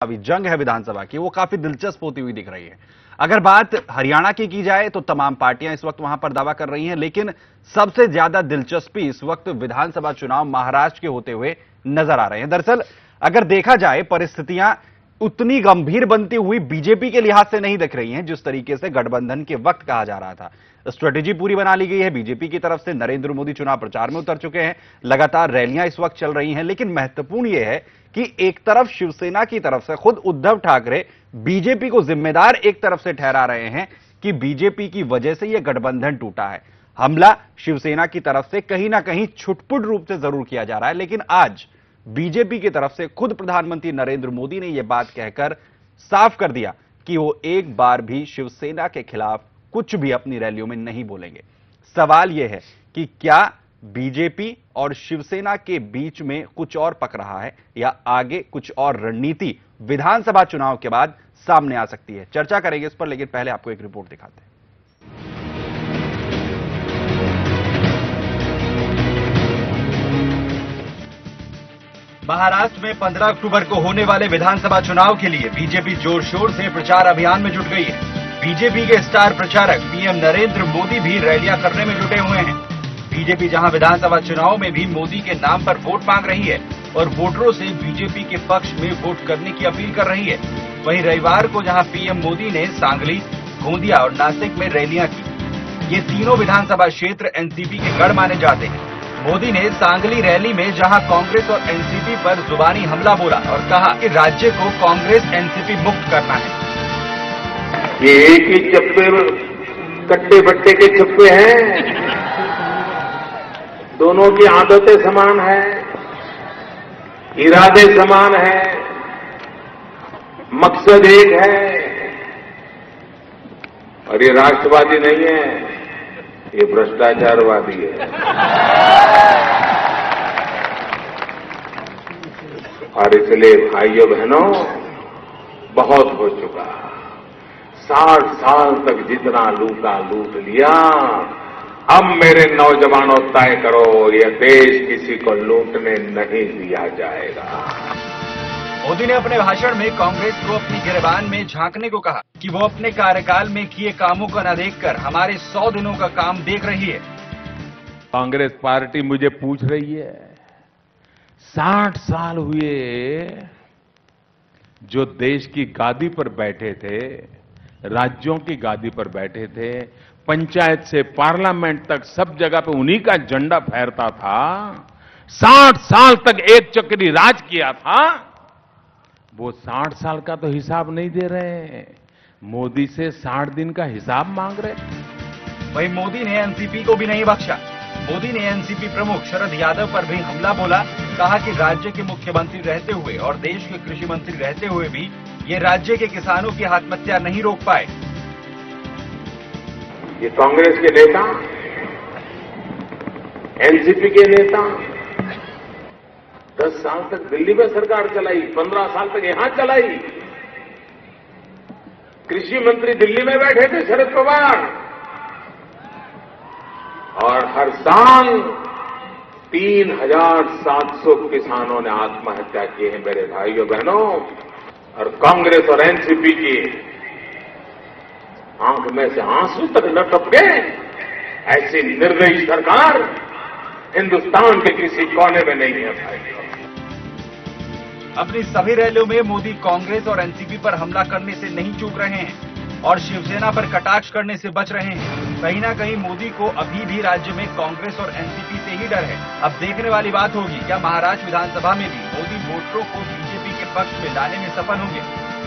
अभी जंग है विधानसभा की, वो काफ़ी दिलचस्प होती हुई दिख रही है। अगर बात हरियाणा की की जाए तो तमाम पार्टियाँ इस वक्त वहाँ पर दावा कर रही हैं, लेकिन सबसे ज़्यादा दिलचस्पी इस वक्त विधानसभा चुनाव महाराष्ट्र के होते हुए नज़र आ रहे हैं। दरअसल, अगर देखा जाए, परिस्थितियाँ उतनी गंभीर बनती हुई बीजेपी के लिहाज से नहीं दिख रही हैं, जिस तरीके से गठबंधन के वक्त कहा जा रहा था। स्ट्रेटेजी पूरी बना ली गई है। बीजेपी की तरफ़ से नरेंद्र मोदी चुनाव प्रचार में उतर चुके हैं। लगातार रैलियाँ इस वक्त चल रही हैं, लेकिन महत्वपूर्ण यह है कि एक तरफ़ शिवसेना की तरफ़ से खुद उद्धव ठाकरे बीजेपी को जिम्मेदार एक तरफ़ से ठहरा रहे हैं कि बीजेपी की वजह से यह गठबंधन टूटा है। हमला शिवसेना की तरफ़ से कहीं ना कहीं छुटपुट रूप से ज़रूर किया जा रहा है, लेकिन आज बीजेपी की तरफ़ से खुद प्रधानमंत्री नरेंद्र मोदी ने यह बात कहकर साफ़ कर दिया कि वो एक बार भी शिवसेना के खिलाफ कुछ भी अपनी रैलियों में नहीं बोलेंगे। सवाल यह है कि क्या बीजेपी और शिवसेना के बीच में कुछ और पक रहा है या आगे कुछ और रणनीति विधानसभा चुनाव के बाद सामने आ सकती है? चर्चा करेंगे इस पर, लेकिन पहले आपको एक रिपोर्ट दिखाते हैं। महाराष्ट्र में 15 अक्टूबर को होने वाले विधानसभा चुनाव के लिए बीजेपी ज़ोर शोर से प्रचार अभियान में जुट गई है। बीजेपी के स्टार प्रचारक पीएम नरेंद्र मोदी भी रैलियाँ करने में जुटे हुए हैं। बीजेपी जहाँ विधानसभा चुनाव में भी मोदी के नाम पर वोट मांग रही है और वोटरों से बीजेपी के पक्ष में वोट करने की अपील कर रही है। वहीं रविवार को जहाँ पीएम मोदी ने सांगली, गोंदिया और नासिक में रैलियाँ की, ये तीनों विधानसभा क्षेत्र एनसीपी के गढ़ माने जाते हैं। मोदी ने सांगली रैली में जहाँ कांग्रेस और एनसीपी पर जुबानी हमला बोला और कहा कि राज्य को कांग्रेस एनसीपी मुक्त करना है। ये एक ही चप्पे कट्टे बट्टे के चप्पे हैं। दोनों की आदतें समान है, इरादे समान है, मकसद एक है। और ये राष्ट्रवादी नहीं है, ये भ्रष्टाचारवादी है। और इसलिए भाइयों बहनों बहुत हो चुका साठ साल तक जितना लूटा लूट लिया अब मेरे नौजवानों तय करो यह देश किसी को लूटने नहीं दिया जाएगा। मोदी ने अपने भाषण में कांग्रेस को अपनी गिरबान में झांकने को कहा कि वो अपने कार्यकाल में किए कामों को न देखकर हमारे सौ दिनों का काम देख रही है। कांग्रेस पार्टी मुझे पूछ रही है साठ साल हुए जो देश की गादी पर बैठे थे राज्यों की गादी पर बैठे थे, पंचायत से पार्लियामेंट तक सब जगह पे उन्हीं का झंडा फहरता था। साठ साल तक एक चक्री राज किया था। वो साठ साल का तो हिसाब नहीं दे रहे मोदी से साठ दिन का हिसाब मांग रहे वहीं मोदी ने एनसीपी को भी नहीं बख्शा। मोदी ने एनसीपी प्रमुख शरद यादव पर भी हमला बोला। कहा कि राज्य के मुख्यमंत्री रहते हुए और देश के कृषि मंत्री रहते हुए भी ये राज्य के किसानों की आत्महत्या नहीं रोक पाए। ये कांग्रेस के नेता, एनसीपी के नेता, दस साल तक दिल्ली में सरकार चलाई, पंद्रह साल तक यहाँ चलाई। कृषि मंत्री दिल्ली में बैठे थे, शरद पवार। और हर साल तीन हज़ार सात सौ किसानों ने आत्महत्या की है मेरे भाइयों बहनों, और कांग्रेस और एनसीपी की आँख में से आँसू तक न टपके ऐसी निर्दयी सरकार हिंदुस्तान के किसी कोने में नहीं है भाई। अपनी सभी रैलियों में मोदी कांग्रेस और एनसीपी पर हमला करने से नहीं चूक रहे हैं और शिवसेना पर कटाक्ष करने से बच रहे हैं। कहीं ना कहीं मोदी को अभी भी राज्य में कांग्रेस और एनसीपी से ही डर है। अब देखने वाली बात होगी, क्या महाराष्ट्र विधानसभा में भी मोदी वोटरों को बीजेपी के पक्ष में लाने में सफल होंगे?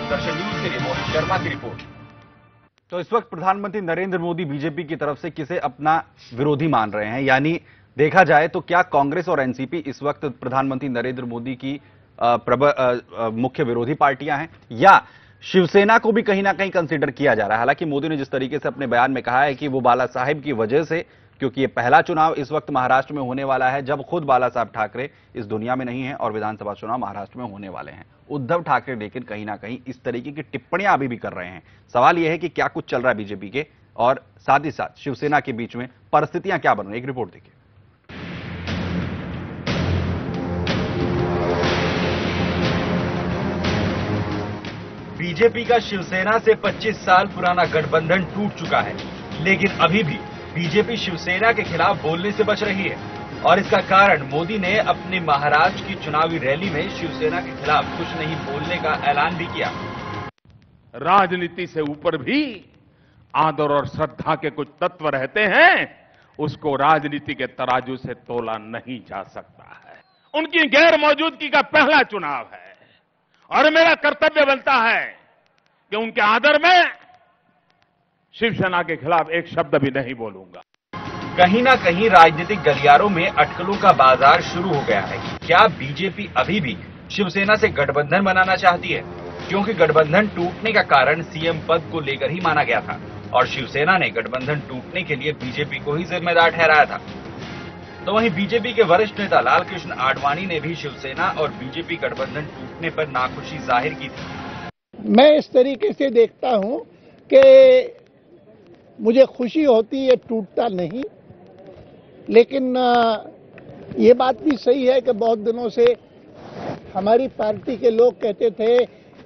दर्शन न्यूज़ के लिए मोहित शर्मा की रिपोर्ट। तो इस वक्त प्रधानमंत्री नरेंद्र मोदी बीजेपी की तरफ़ से किसे अपना विरोधी मान रहे हैं? यानी देखा जाए तो क्या कांग्रेस और एनसीपी इस वक्त प्रधानमंत्री नरेंद्र मोदी की प्रब मुख्य विरोधी पार्टियाँ हैं? या शिवसेना को भी कहीं ना कहीं कंसीडर किया जा रहा है। हालाँकि मोदी ने जिस तरीके से अपने बयान में कहा है कि वो बाला साहेब की वजह से, क्योंकि ये पहला चुनाव इस वक्त महाराष्ट्र में होने वाला है, जब खुद बाला साहब ठाकरे इस दुनिया में नहीं है और विधानसभा चुनाव महाराष्ट्र में होने वाले हैं। उद्धव ठाकरे लेकिन कहीं ना कहीं इस तरीके की टिप्पणियाँ अभी भी कर रहे हैं। सवाल यह है कि क्या कुछ चल रहा है बीजेपी के? और साथ ही साथ शिवसेना के बीच में परिस्थितियाँ क्या बन रही है? एक रिपोर्ट देखिए। बीजेपी का शिवसेना से 25 साल पुराना गठबंधन टूट चुका है। लेकिन अभी भी बीजेपी शिवसेना के खिलाफ बोलने से बच रही है। और इसका कारण मोदी ने अपने महाराष्ट्र की चुनावी रैली में शिवसेना के खिलाफ कुछ नहीं बोलने का ऐलान भी किया। राजनीति से ऊपर भी आदर और श्रद्धा के कुछ तत्व रहते हैं, उसको राजनीति के तराजू से तोला नहीं जा सकता है। उनकी गैर मौजूदगी का पहला चुनाव है। और मेरा कर्तव्य बनता है कि उनके आदर में शिवसेना के खिलाफ एक शब्द भी नहीं बोलूँगा। कहीं ना कहीं राजनीतिक गलियारों में अटकलों का बाज़ार शुरू हो गया है। क्या बीजेपी अभी भी शिवसेना से गठबंधन बनाना चाहती है? क्योंकि गठबंधन टूटने का कारण सीएम पद को लेकर ही माना गया था और शिवसेना ने गठबंधन टूटने के लिए बीजेपी को ही जिम्मेदार ठहराया था। तो वहीं बीजेपी के वरिष्ठ नेता लालकृष्ण आडवाणी ने भी शिवसेना और बीजेपी गठबंधन टूटने पर नाखुशी ज़ाहिर की थी। मैं इस तरीके से देखता हूँ कि मुझे खुशी होती है, टूटता नहीं। लेकिन ये बात भी सही है कि बहुत दिनों से हमारी पार्टी के लोग कहते थे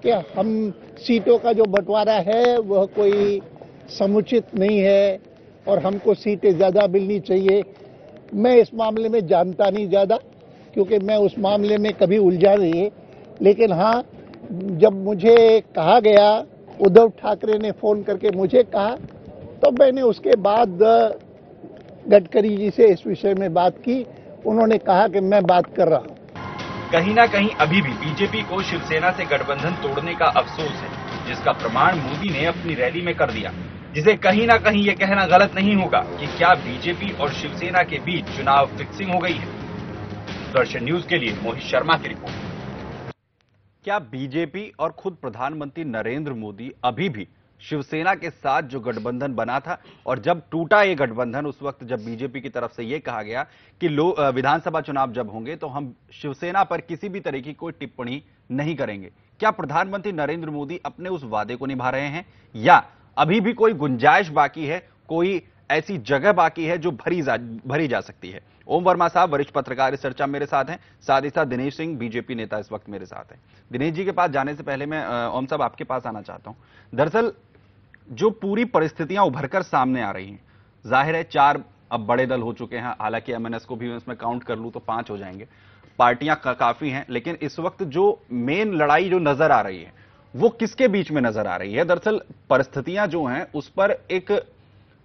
कि हम सीटों का जो बंटवारा है, वह कोई समुचित नहीं है और हमको सीटें ज़्यादा मिलनी चाहिए। मैं इस मामले में जानता नहीं ज़्यादा, क्योंकि मैं उस मामले में कभी उलझा नहीं है। लेकिन हाँ जब मुझे कहा गया, उद्धव ठाकरे ने फ़ोन करके मुझे कहा तो मैंने उसके बाद गडकरी जी से इस विषय में बात की। उन्होंने कहा कि मैं बात कर रहा हूँ। कहीं ना कहीं अभी भी बीजेपी को शिवसेना से गठबंधन तोड़ने का अफसोस है, जिसका प्रमाण मोदी ने अपनी रैली में कर दिया, जिसे कहीं ना कहीं ये कहना गलत नहीं होगा कि क्या बीजेपी और शिवसेना के बीच चुनाव फिक्सिंग हो गई है। दर्शन न्यूज़ के लिए मोहित शर्मा की रिपोर्ट। क्या बीजेपी और खुद प्रधानमंत्री नरेंद्र मोदी अभी भी शिवसेना के साथ जो गठबंधन बना था और जब टूटा ये गठबंधन उस वक्त जब बीजेपी की तरफ़ से यह कहा गया कि लो विधानसभा चुनाव जब होंगे तो हम शिवसेना पर किसी भी तरह की कोई टिप्पणी नहीं करेंगे। क्या प्रधानमंत्री नरेंद्र मोदी अपने उस वादे को निभा रहे हैं? या अभी भी कोई गुंजाइश बाकी है? कोई ऐसी जगह बाकी है जो भरी जा भरी जा सकती है। ओम वर्मा साहब वरिष्ठ पत्रकार इस चर्चा मेरे साथ हैं। साथ ही साथ दिनेश सिंह बीजेपी नेता इस वक्त मेरे साथ हैं। दिनेश जी के पास जाने से पहले मैं ओम साहब आपके पास आना चाहता हूँ। दरअसल जो पूरी परिस्थितियाँ उभरकर सामने आ रही हैं ज़ाहिर है चार अब बड़े दल हो चुके हैं। हालाँकि एमएनएस को भी इसमें काउंट कर लूँ तो पाँच हो जाएँगे। पार्टियाँ का, काफ़ी हैं लेकिन इस वक्त जो मेन लड़ाई जो नज़र आ रही है वो किसके बीच में नज़र आ रही है? दरअसल परिस्थितियाँ जो हैं उस पर एक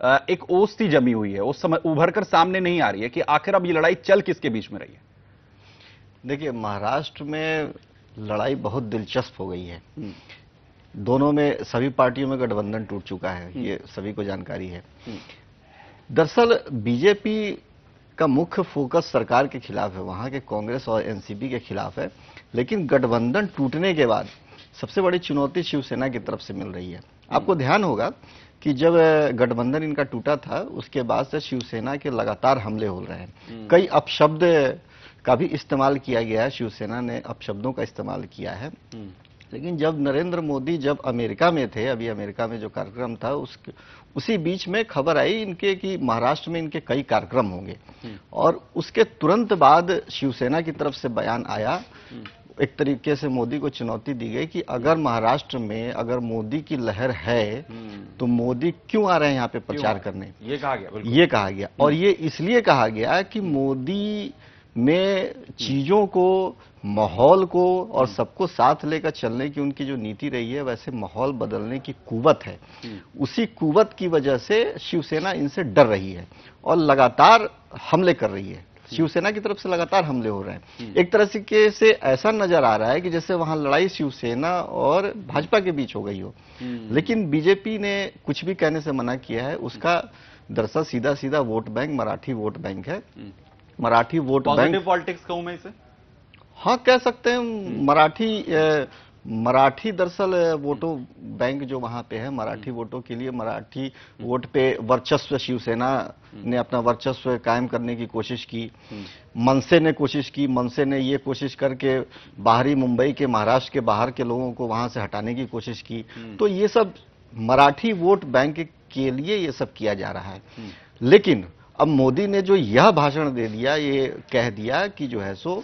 एक ओस सी जमी हुई है उस समय उभर कर सामने नहीं आ रही है कि आखिर अब ये लड़ाई चल किसके बीच में रही है देखिए महाराष्ट्र में लड़ाई बहुत दिलचस्प हो गई है हम्म। दोनों में सभी पार्टियों में गठबंधन टूट चुका है हम्म। ये सभी को जानकारी है हम्म। दरअसल बीजेपी का मुख्य फोकस सरकार के खिलाफ है वहाँ के कांग्रेस और एनसीपी के खिलाफ है लेकिन गठबंधन टूटने के बाद सबसे बड़ी चुनौती शिवसेना की तरफ़ से मिल रही है। आपको ध्यान होगा कि जब गठबंधन इनका टूटा था उसके बाद से शिवसेना के लगातार हमले हो रहे हैं। कई अपशब्द का भी इस्तेमाल किया गया है शिवसेना ने अपशब्दों का इस्तेमाल किया है। लेकिन जब नरेंद्र मोदी जब अमेरिका में थे अभी अमेरिका में जो कार्यक्रम था उस उसी बीच में खबर आई इनके कि महाराष्ट्र में इनके कई कार्यक्रम होंगे। हम्म। और उसके तुरंत बाद शिवसेना की तरफ़ से बयान आया हम्म। एक तरीके से मोदी को चुनौती दी गई कि अगर महाराष्ट्र में अगर मोदी की लहर है हम्म। तो मोदी क्यों आ रहे हैं यहाँ पे प्रचार करने? ये कहा गया ये कहा गया। और ये इसलिए कहा गया कि मोदी में चीज़ों को माहौल को और सबको साथ लेकर चलने की उनकी जो नीति रही है वैसे माहौल बदलने की कुवत है। उसी कुवत की वजह से शिवसेना इनसे डर रही है और लगातार हमले कर रही है। शिवसेना की तरफ़ से लगातार हमले हो रहे हैं। एक तरह से से ऐसा नज़र आ रहा है कि जैसे वहाँ लड़ाई शिवसेना और भाजपा के बीच हो गई हो। लेकिन बीजेपी ने कुछ भी कहने से मना किया है उसका दरअसल सीधा सीधा vote bank Marathi vote bank है। मराठी वोट बैंक पॉलिटिक्स कहूँ मैं इसे? हाँ कह सकते हैं। मराठी मराठी दरअसल वोटों बैंक जो वहाँ पे है मराठी हम्म। वोटों के लिए मराठी वोट पे वर्चस्व शिवसेना हम्म। ने अपना वर्चस्व कायम करने की कोशिश की हम्म। मनसे ने कोशिश की मनसे ने ये कोशिश करके बाहरी मुंबई के महाराष्ट्र के बाहर के लोगों को वहाँ से हटाने की कोशिश की तो ये सब मराठी वोट बैंक के लिए ये सब किया जा रहा है लेकिन अब मोदी ने जो यह भाषण दे दिया ये कह दिया कि जो है सो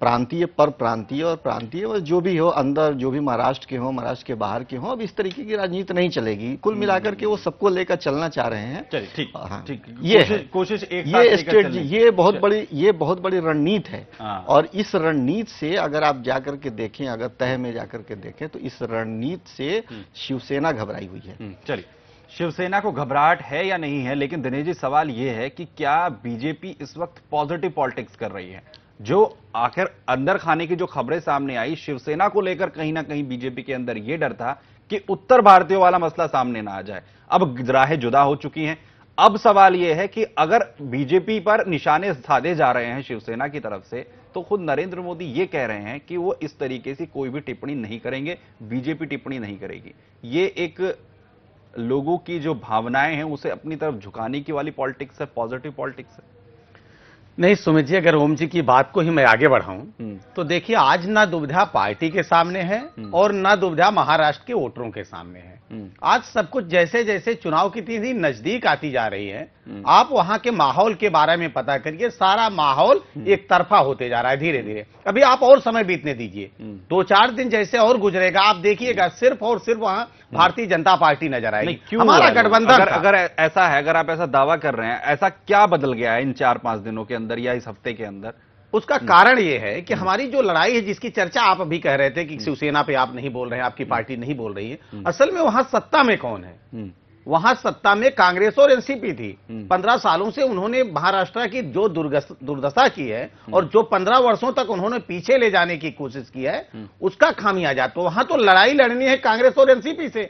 प्रांतीय पर प्रांतीय और प्रांतीय और जो भी हो अंदर जो भी महाराष्ट्र के हो महाराष्ट्र के बाहर के हो अब इस तरीके की राजनीति नहीं चलेगी। कुल मिलाकर के वो सबको लेकर चलना चाह रहे हैं। चलिए ठीक हाँ, ठीक। ये कोशिश एक ये स्टेट ये बहुत बड़ी ये बहुत बड़ी रणनीति है। हाँ। और इस रणनीति से अगर आप जाकर के देखें अगर तह में जाकर के देखें तो इस रणनीति से शिवसेना घबराई हुई है। हम्म, चलिए। शिवसेना को घबराहट है या नहीं है लेकिन दिनेश जी सवाल यह है कि क्या बीजेपी इस वक्त पॉजिटिव पॉलिटिक्स कर रही है? जो आखिर अंदर खाने की जो खबरें सामने आई, शिवसेना को लेकर कहीं ना कहीं बीजेपी के अंदर यह डर था कि उत्तर भारतीयों वाला मसला सामने ना आ जाए। अब राहें जुदा हो चुकी हैं। अब सवाल यह है कि अगर बीजेपी पर निशाने साधे जा रहे हैं शिवसेना की तरफ़ से तो खुद नरेंद्र मोदी ये कह रहे हैं कि वो इस तरीके से कोई भी टिप्पणी नहीं करेंगे, बीजेपी टिप्पणी नहीं करेगी। ये एक लोगों की जो भावनाएँ हैं, उसे अपनी तरफ़ झुकाने की वाली पॉलिटिक्स है, पॉजिटिव पॉलिटिक्स है। नहीं सुमित जी अगर ओम जी की बात को ही मैं आगे बढ़ाऊं हम्म। तो देखिए आज ना दुविधा पार्टी के सामने है और ना दुविधा महाराष्ट्र के वोटरों के सामने है हम्म। आज सब कुछ जैसे जैसे चुनाव की तिथि नज़दीक आती जा रही है आप वहाँ के माहौल के बारे में पता करिए सारा माहौल एक तरफा होते जा रहा है धीरे धीरे। अभी आप और समय बीतने दीजिए। दो चार दिन जैसे और गुजरेगा आप देखिएगा सिर्फ़ और सिर्फ़ वहाँ भारतीय जनता पार्टी नज़र आएगी। क्यों हमारा गठबंधन अगर अगर ऐसा है अगर आप ऐसा दावा कर रहे हैं ऐसा क्या बदल गया है इन चार पाँच दिनों के अंदर या इस हफ़्ते के अंदर? उसका कारण यह है कि हमारी जो लड़ाई है जिसकी चर्चा आप अभी कह रहे थे कि शिवसेना पे आप नहीं बोल रहे हैं आपकी पार्टी नहीं बोल रही है असल में वहाँ सत्ता में कौन है? हम्म, वहाँ सत्ता में कांग्रेस और एनसीपी थी। हम्म। पंद्रह सालों से उन्होंने महाराष्ट्र की जो दुर्दशा की है और जो पंद्रह वर्षों तक उन्होंने पीछे ले जाने की कोशिश की है उसका खामियाजा तो वहाँ तो लड़ाई लड़नी है कांग्रेस और एनसीपी से।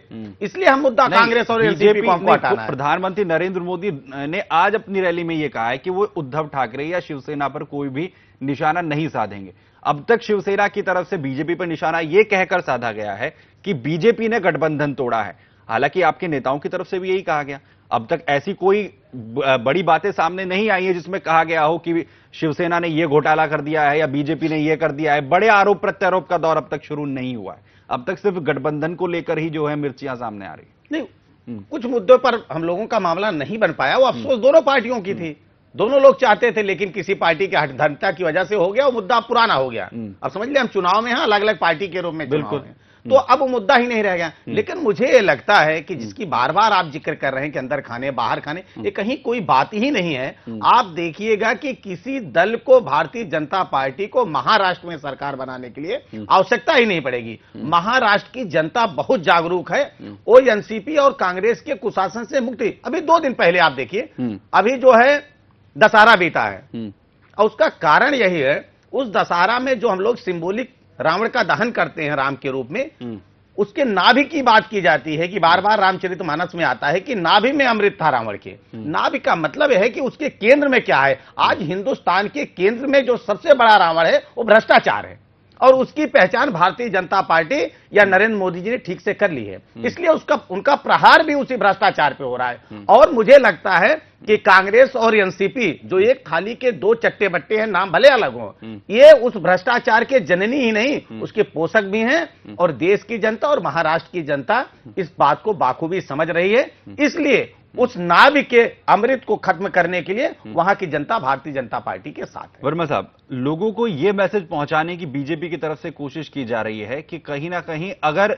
इसलिए हम मुद्दा कांग्रेस और एनसीपी को हटाना प्रधानमंत्री नरेंद्र मोदी ने आज अपनी रैली में यह कहा है कि वो उद्धव ठाकरे या शिवसेना पर कोई भी निशाना नहीं साधेंगे। अब तक शिवसेना की तरफ़ से बीजेपी पर निशाना यह कहकर साधा गया है कि बीजेपी ने गठबंधन तोड़ा है। हालाँकि आपके नेताओं की तरफ़ से भी यही कहा गया। अब तक ऐसी कोई बड़ी बातें सामने नहीं आई है जिसमें कहा गया हो कि शिवसेना ने यह घोटाला कर दिया है या बीजेपी ने यह कर दिया है। बड़े आरोप प्रत्यारोप का दौर अब तक शुरू नहीं हुआ है। अब तक सिर्फ़ गठबंधन को लेकर ही जो है मिर्चियाँ सामने आ रही नहीं कुछ मुद्दों पर हम लोगों का मामला नहीं बन पाया। वो अफसोस दोनों पार्टियों की थी। दोनों लोग चाहते थे लेकिन किसी पार्टी के हठधर्मिता की वजह से हो गया वो मुद्दा पुराना हो गया। अब समझ लिया हम चुनाव में हैं अलग अलग पार्टी के रूप में बिल्कुल। तो अब वो मुद्दा ही नहीं रह गया। लेकिन मुझे ये लगता है कि जिसकी बार बार आप ज़िक्र कर रहे हैं कि अंदर खाने बाहर खाने ये कहीं कोई बात ही नहीं है। आप देखिएगा कि किसी दल को भारतीय जनता पार्टी को महाराष्ट्र में सरकार बनाने के लिए आवश्यकता ही नहीं पड़ेगी। महाराष्ट्र की जनता बहुत जागरूक है। वो एनसीपी और कांग्रेस के कुशासन से मुक्ति। अभी दो दिन पहले आप देखिए। अभी जो है दशहरा बीता है। और उसका कारण यही है उस दशहरा में जो हम लोग सिंबोलिक रावण का दहन करते हैं राम के रूप में उसके नाभि की बात की जाती है कि बार बार रामचरित मानस में आता है कि नाभि में अमृत था रावण के। नाभि का मतलब है कि उसके केंद्र में क्या है? आज हिंदुस्तान के केंद्र में जो सबसे बड़ा रावण है वो भ्रष्टाचार है। और उसकी पहचान भारतीय जनता पार्टी या नरेंद्र मोदी जी ने ठीक से कर ली है। इसलिए उसका उनका प्रहार भी उसी भ्रष्टाचार पे हो रहा है। और मुझे लगता है कि कांग्रेस और एनसीपी जो एक थाली के दो चट्टे बट्टे हैं नाम भले अलग हो ये उस भ्रष्टाचार के जननी ही नहीं उसके पोषक भी हैं और देश की जनता और महाराष्ट्र की जनता इस बात को बाखूबी समझ रही है। इसलिए उस नाव के अमृत को खत्म करने के लिए वहाँ की जनता, भारतीय जनता पार्टी के साथ है। वर्मा साहब, लोगों को यह मैसेज पहुँचाने की बीजेपी की तरफ़ से कोशिश की जा रही है कि कहीं ना कहीं अगर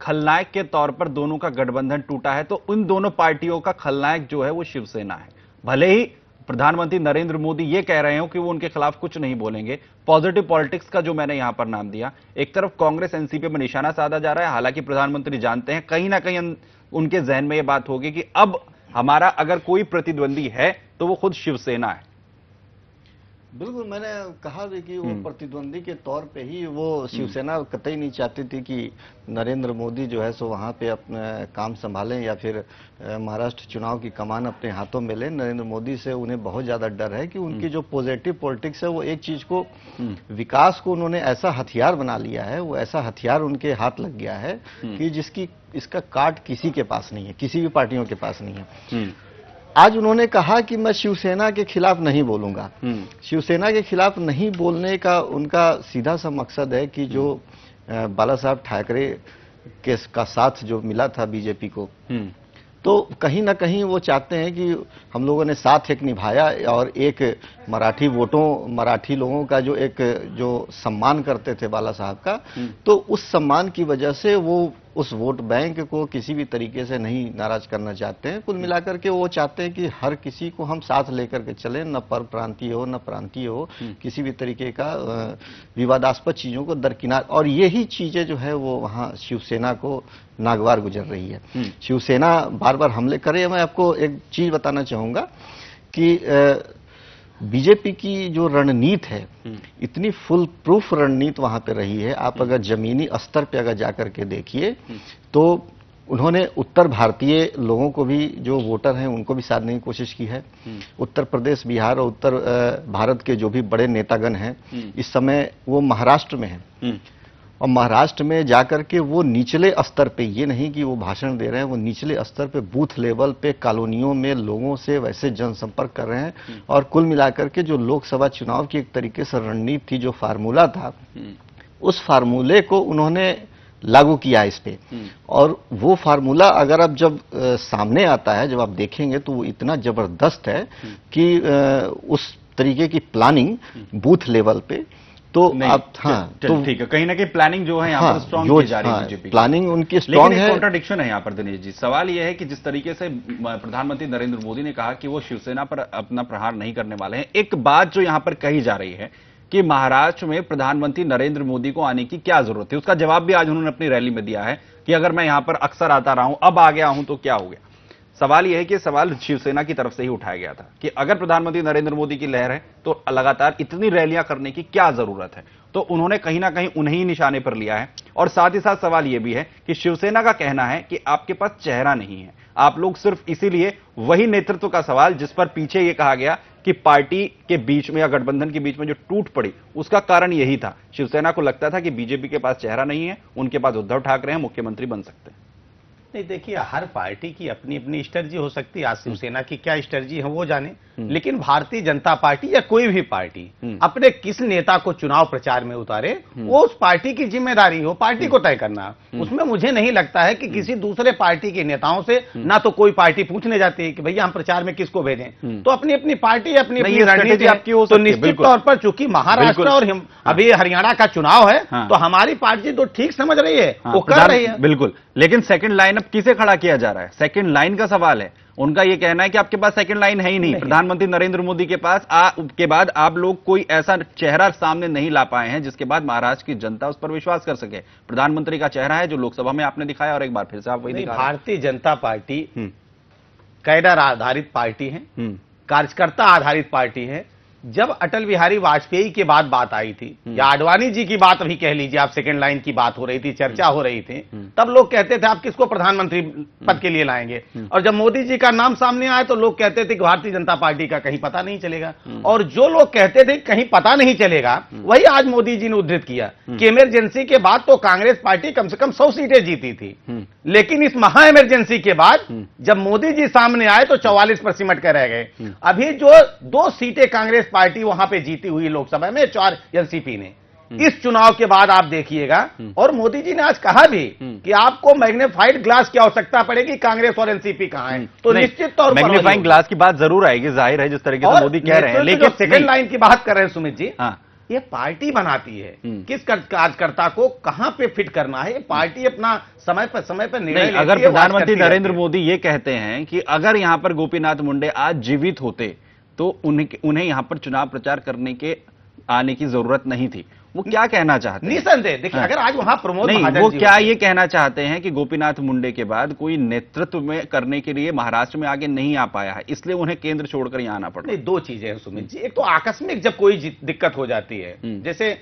खलनायक के तौर पर दोनों का गठबंधन टूटा है तो उन दोनों पार्टियों का खलनायक जो है वो शिवसेना है। भले ही प्रधानमंत्री नरेंद्र मोदी ये कह रहे हो कि वो उनके खिलाफ कुछ नहीं बोलेंगे। पॉजिटिव पॉलिटिक्स का जो मैंने यहाँ पर नाम दिया, एक तरफ़ कांग्रेस एनसीपी में निशाना साधा जा रहा है, हालाँकि प्रधानमंत्री जानते हैं, कहीं ना कहीं उनके जहन में यह बात होगी कि अब हमारा अगर कोई प्रतिद्वंदी है तो वो खुद शिवसेना है। बिल्कुल मैंने कहा भी कि वो प्रतिद्वंदी के तौर पे ही वो शिवसेना कतई नहीं चाहती थी कि नरेंद्र मोदी जो है सो वहाँ पे अपने काम संभालें या फिर महाराष्ट्र चुनाव की कमान अपने हाथों में लें। नरेंद्र मोदी से उन्हें बहुत ज़्यादा डर है कि उनकी जो पॉजिटिव पॉलिटिक्स है वो एक चीज़ को विकास को उन्होंने ऐसा हथियार बना लिया है वो ऐसा हथियार उनके हाथ लग गया है कि जिसकी इसका काट किसी के पास नहीं है किसी भी पार्टियों के पास नहीं है। आज उन्होंने कहा कि मैं शिवसेना के खिलाफ नहीं बोलूँगा। शिवसेना के खिलाफ नहीं बोलने का उनका सीधा सा मकसद है कि जो बाला साहब ठाकरे के का साथ जो मिला था बीजेपी को तो कहीं ना कहीं वो चाहते हैं कि हम लोगों ने साथ एक निभाया और एक मराठी वोटों मराठी लोगों का जो एक जो सम्मान करते थे बाला साहब का तो उस सम्मान की वजह से वो उस वोट बैंक को किसी भी तरीके से नहीं नाराज़ करना चाहते हैं। कुल मिलाकर के वो चाहते हैं कि हर किसी को हम साथ लेकर के चलें न पर प्रांतीय हो न प्रांतीय हो। किसी भी तरीके का विवादास्पद चीज़ों को दरकिनार। और यही चीज़ें जो है वो वहाँ शिवसेना को नागवार गुजर रही है। शिवसेना बार बार हमले करे मैं आपको एक चीज़ बताना चाहूँगा कि बीजेपी की जो रणनीति है इतनी फुल प्रूफ रणनीति वहाँ पे रही है। आप अगर जमीनी स्तर पे अगर जाकर के देखिए तो उन्होंने उत्तर भारतीय लोगों को भी जो वोटर हैं उनको भी साधने की कोशिश की है। उत्तर प्रदेश बिहार और उत्तर भारत के जो भी बड़े नेतागण हैं इस समय वो महाराष्ट्र में हैं। और महाराष्ट्र में जाकर के वो निचले स्तर पे ये नहीं कि वो भाषण दे रहे हैं वो निचले स्तर पे बूथ लेवल पे कॉलोनियों में लोगों से वैसे जनसंपर्क कर रहे हैं और कुल मिलाकर के जो लोकसभा चुनाव की एक तरीके से रणनीति थी जो फार्मूला था उस फार्मूले को उन्होंने लागू किया इस पे। और वो फार्मूला अगर अब जब अ, सामने आता है जब आप देखेंगे तो वो इतना ज़बरदस्त है कि अ, उस तरीके की प्लानिंग बूथ लेवल पे तो आप हाँ चल, ठीक है कहीं ना कहीं प्लानिंग जो है यहाँ हाँ, पर स्ट्रॉन्ग की जा रही है हाँ, बीजेपी प्लानिंग उनकी स्ट्रांग है। कॉन्ट्राडिक्शन है यहाँ पर दिनेश जी। सवाल यह है कि जिस तरीके से प्रधानमंत्री नरेंद्र मोदी ने कहा कि वो शिवसेना पर अपना प्रहार नहीं करने वाले हैं एक बात जो यहाँ पर कही जा रही है कि महाराष्ट्र में प्रधानमंत्री नरेंद्र मोदी को आने की क्या ज़रूरत है उसका जवाब भी आज उन्होंने अपनी रैली में दिया है कि अगर मैं यहाँ पर अक्सर आता रहा हूँ अब आ गया हूँ तो क्या हो गया? सवाल यह है कि सवाल शिवसेना की तरफ़ से ही उठाया गया था कि अगर प्रधानमंत्री नरेंद्र मोदी की लहर है तो लगातार इतनी रैलियाँ करने की क्या ज़रूरत है? तो उन्होंने कहीं ना कहीं उन्हें निशाने पर लिया है। और साथ ही साथ सवाल यह भी है कि शिवसेना का कहना है कि आपके पास चेहरा नहीं है। आप लोग सिर्फ़ इसीलिए वही नेतृत्व का सवाल जिस पर पीछे यह कहा गया कि पार्टी के बीच में या गठबंधन के बीच में जो टूट पड़ी, उसका कारण यही था। शिवसेना को लगता था कि बीजेपी के पास चेहरा नहीं है, उनके पास उद्धव ठाकरे हैं, मुख्यमंत्री बन सकते हैं। नहीं देखिए हर पार्टी की अपनी अपनी स्ट्रेटजी हो सकती है। आज शिवसेना की क्या स्ट्रेटजी है वो जाने। लेकिन भारतीय जनता पार्टी या कोई भी पार्टी अपने किस नेता को चुनाव प्रचार में उतारे वो उस पार्टी की ज़िम्मेदारी हो पार्टी को तय करना। उसमें मुझे नहीं लगता है कि किसी दूसरे पार्टी के नेताओं से ना तो कोई पार्टी पूछने जाती है कि भैया हम प्रचार में किसको भेजें? तो अपनी अपनी पार्टी अपनी अपनी रणनीति आपकी हो तो निश्चित तौर पर चूँकि महाराष्ट्र और अभी हरियाणा का चुनाव है हाँ। तो हमारी पार्टी तो ठीक समझ रही है हाँ, वो कर रही है। बिल्कुल। लेकिन सेकंड लाइन अब किसे खड़ा किया जा रहा है? सेकंड लाइन का सवाल है। उनका यह कहना है कि आपके पास सेकंड लाइन है ही नहीं। प्रधानमंत्री नरेंद्र मोदी के पास आ, के बाद आप लोग कोई ऐसा चेहरा सामने नहीं ला पाए हैं जिसके बाद महाराष्ट्र की जनता उस पर विश्वास कर सके। प्रधानमंत्री का चेहरा है जो लोकसभा में आपने दिखाया और एक बार फिर से आप वही दिखा भारतीय जनता पार्टी हम्म, कैडर आधारित पार्टी है। हम्म, कार्यकर्ता आधारित पार्टी है। जब अटल बिहारी वाजपेयी के बाद बात आई थी या आडवाणी जी की बात अभी कह लीजिए आप सेकंड लाइन की बात हो रही थी चर्चा हो रही थी तब लोग कहते थे आप किसको प्रधानमंत्री पद के लिए लाएँगे? और जब मोदी जी का नाम सामने आया तो लोग कहते थे कि भारतीय जनता पार्टी का कहीं पता नहीं चलेगा। और जो लोग कहते थे कहीं पता नहीं चलेगा वही आज मोदी जी ने उद्धृत किया। कि इमरजेंसी के बाद तो कांग्रेस पार्टी कम से कम सौ सीटें जीती थी। लेकिन इस महा इमरजेंसी के बाद जब मोदी जी सामने आए तो चौवालीस पर सिमट कर रह गए। अभी जो दो सीटें कांग्रेस पार्टी वहाँ पे जीती हुई लोकसभा में चार एनसीपी ने। इस चुनाव के बाद आप देखिएगा और मोदी जी ने आज कहा भी कि आपको मैग्नीफाइड ग्लास की आवश्यकता पड़ेगी कांग्रेस और एनसीपी कहाँ है। तो निश्चित तौर पर मैग्नीफाइंग ग्लास की बात ज़रूर आएगी ज़ाहिर है जिस तरीके से मोदी कह रहे हैं लेकिन सेकंड लाइन की बात कर रहे हैं सुमित जी हाँ। ये पार्टी बनाती है। हम्म। किस कार्यकर्ता को कहाँ पे फिट करना है? पार्टी अपना समय पर समय पर निर्णय अगर प्रधानमंत्री नरेंद्र मोदी ये कहते हैं कि अगर यहाँ पर गोपीनाथ मुंडे आज जीवित होते तो उन्हें उन्हें यहाँ पर चुनाव प्रचार करने के आने की ज़रूरत नहीं थी वो क्या कहना चाहते हैं निसंदेह देखिए हाँ। अगर आज वहाँ प्रमोद नहीं वो क्या ये कहना चाहते हैं कि गोपीनाथ मुंडे के बाद कोई नेतृत्व में करने के लिए महाराष्ट्र में आगे नहीं आ पाया है इसलिए उन्हें केंद्र छोड़कर यहाँ आना पड़ा नहीं दो चीज़ें हैं सुमित जी एक तो आकस्मिक जब कोई दिक्कत हो जाती है हम्म। जैसे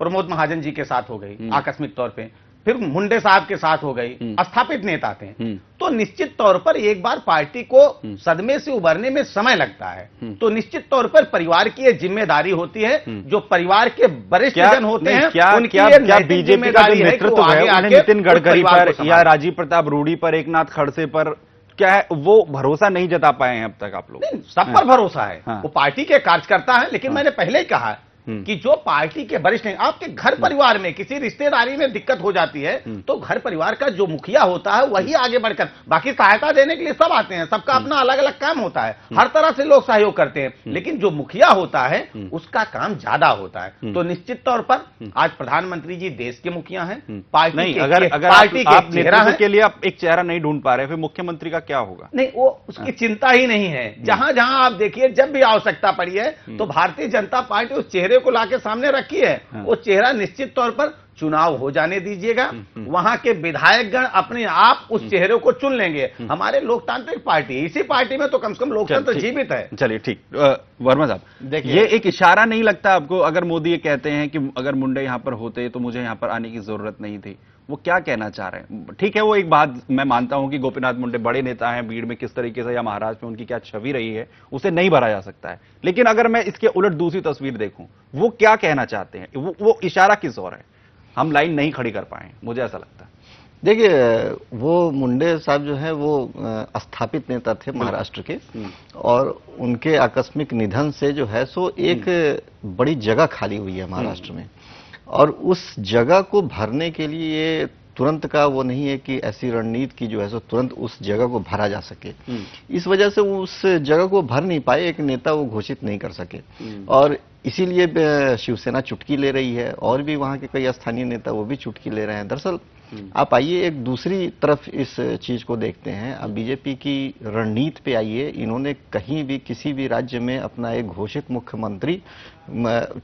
प्रमोद महाजन जी के साथ हो गई हम्म। आकस्मिक तौर पे फिर मुंडे साहब के साथ हो गई हम्म। स्थापित नेता थे हम्म। तो निश्चित तौर पर एक बार पार्टी को सदमे से उभरने में समय लगता है हम्म। तो निश्चित तौर पर परिवार की ये ज़िम्मेदारी होती है हम्म। जो परिवार के वरिष्ठ जन होते हैं क्या उनकी क्या क्या बीजेपी का जो है नेतृत्व है नितिन गडकरी पर या राजीव प्रताप रूडी पर एक नाथ खड़से पर क्या है वो भरोसा नहीं जता पाए हैं अब तक आप लोग सब पर भरोसा है हाँ। वो पार्टी के कार्यकर्ता है लेकिन मैंने पहले ही कहा कि जो पार्टी के वरिष्ठ हैं आपके घर परिवार में किसी रिश्तेदारी में दिक्कत हो जाती है तो घर परिवार का जो मुखिया होता है वही आगे बढ़कर बाकी सहायता देने के लिए सब आते हैं सबका अपना अलग अलग काम होता है। हर तरह से लोग सहयोग करते हैं लेकिन जो मुखिया होता है उसका काम ज़्यादा होता है। तो निश्चित तौर पर आज प्रधानमंत्री जी देश के मुखिया हैं पार्टी अगर अगर पार्टी आप, चेहरा नेतृत्व के लिए आप एक चेहरा नहीं ढूंढ पा रहे फिर मुख्यमंत्री का क्या होगा? नहीं वो उसकी चिंता ही नहीं है। जहाँ जहाँ आप देखिए जब भी आवश्यकता पड़ी है तो भारतीय जनता पार्टी उस चेहरे को लाके सामने रखी है वो चेहरा निश्चित तौर पर चुनाव हो जाने दीजिएगा। वहाँ के विधायकगण अपने आप उस चेहरे को चुन लेंगे। हमारे लोकतांत्रिक पार्टी इसी पार्टी में तो कम से कम लोकतंत्र। जीवित है। चलिए ठीक। वर्मा साहब देखिए- ये एक इशारा नहीं लगता आपको? अगर मोदी ये कहते हैं कि अगर मुंडे यहाँ पर होते तो मुझे यहाँ पर आने की ज़रूरत नहीं थी। वो क्या कहना चाह रहे हैं? ठीक है वो एक बात मैं मानता हूँ कि गोपीनाथ मुंडे बड़े नेता हैं भीड़ में किस तरीके से या महाराष्ट्र में उनकी क्या छवि रही है उसे नहीं भरा जा सकता है। लेकिन अगर मैं इसके उलट दूसरी तस्वीर देखूँ वो क्या कहना चाहते हैं? वो, वो इशारा किस और है? हम लाइन नहीं खड़ी कर पाए मुझे ऐसा लगता है। देखिए वो मुंडे साहब जो है वो स्थापित नेता थे महाराष्ट्र के और उनके आकस्मिक निधन से जो है सो एक बड़ी जगह खाली हुई है महाराष्ट्र में। और उस जगह को भरने के लिए ये तुरंत का वो नहीं है कि ऐसी रणनीति की जो है सो तुरंत उस जगह को भरा जा सके। इस वजह से वो उस जगह को भर नहीं पाए एक नेता वो घोषित नहीं कर सके। और इसीलिए शिवसेना चुटकी ले रही है और भी वहाँ के कई स्थानीय नेता वो भी चुटकी ले रहे हैं। दरअसल आप आइए एक दूसरी तरफ़ इस चीज़ को देखते हैं। अब बीजेपी की रणनीति पे आइए। इन्होंने कहीं भी किसी भी राज्य में अपना एक घोषित मुख्यमंत्री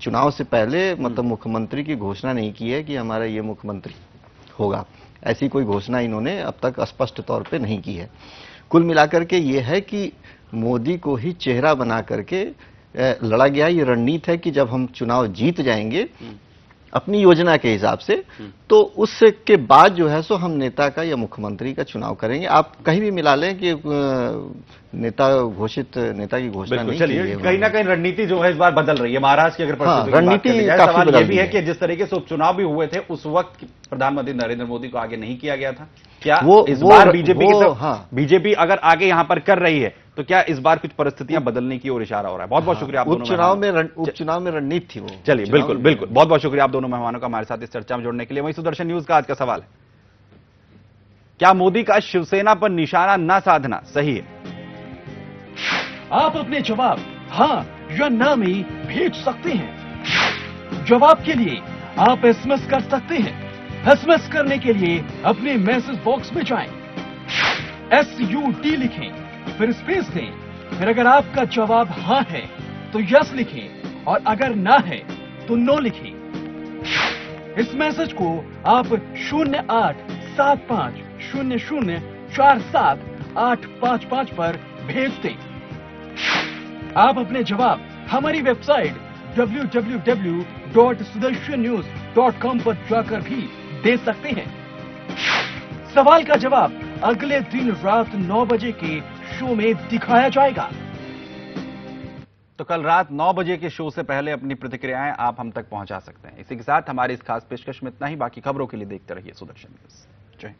चुनाव से पहले मतलब मुख्यमंत्री की घोषणा नहीं की है कि हमारा ये मुख्यमंत्री होगा। ऐसी कोई घोषणा इन्होंने अब तक स्पष्ट तौर पे नहीं की है। कुल मिलाकर के ये है कि मोदी को ही चेहरा बना करके लड़ा गया। ये रणनीति है कि जब हम चुनाव जीत जाएँगे अपनी योजना के हिसाब से तो उसके बाद जो है सो हम नेता का या मुख्यमंत्री का चुनाव करेंगे। आप कहीं भी मिला लें कि नेता घोषित नेता की घोषणा नहीं चलिए कहीं ना कहीं रणनीति जो है इस बार बदल रही है। महाराष्ट्र की अगर हाँ, रणनीति सवाल ये भी है है। कि जिस तरीके से उपचुनाव भी हुए थे उस वक्त प्रधानमंत्री नरेंद्र मोदी को आगे नहीं किया गया था। क्या वो- इस वो- बार बीजेपी की वो- तरफ़ हाँ। बीजेपी अगर आगे यहाँ पर कर रही है तो क्या इस बार कुछ परिस्थितियाँ बदलने की ओर इशारा हो रहा है? बहुत बहुत शुक्रिया आप दोनों उपचुनाव में उपचुनाव में रणनीति थी वो। चलिए बिल्कुल बिल्कुल। बहुत बहुत शुक्रिया आप दोनों मेहमानों का। हमारे साथ इस चर्चा में जोड़ने के लिए वही सुदर्शन न्यूज़ का आज का सवाल है। क्या मोदी का शिवसेना पर निशाना न साधना सही है? आप अपने जवाब हाँ या ना में भेज सकते हैं। जवाब के लिए आप एसएमएस कर सकते हैं। एसएमएस करने के लिए अपने मैसेज बॉक्स में जाएँ। एस यू डी लिखें, फिर स्पेस दें। फिर अगर आपका जवाब हाँ है तो यस लिखें, और अगर ना है तो नो लिखें। इस मैसेज को आप शून्य आठ सात पाँच शून्य शून्य चार सात आठ पाँच पाँच पर भेज दें। आप अपने जवाब हमारी वेबसाइट www.sudarshannews.com पर जाकर भी दे सकते हैं। सवाल का जवाब अगले दिन रात 9 बजे के शो में दिखाया जाएगा। तो कल रात 9 बजे के शो से पहले अपनी प्रतिक्रियाएँ आप हम तक पहुँचा सकते हैं। इसी के साथ हमारी इस खास पेशकश में इतना ही। बाकी खबरों के लिए देखते रहिए सुदर्शन न्यूज़। जय।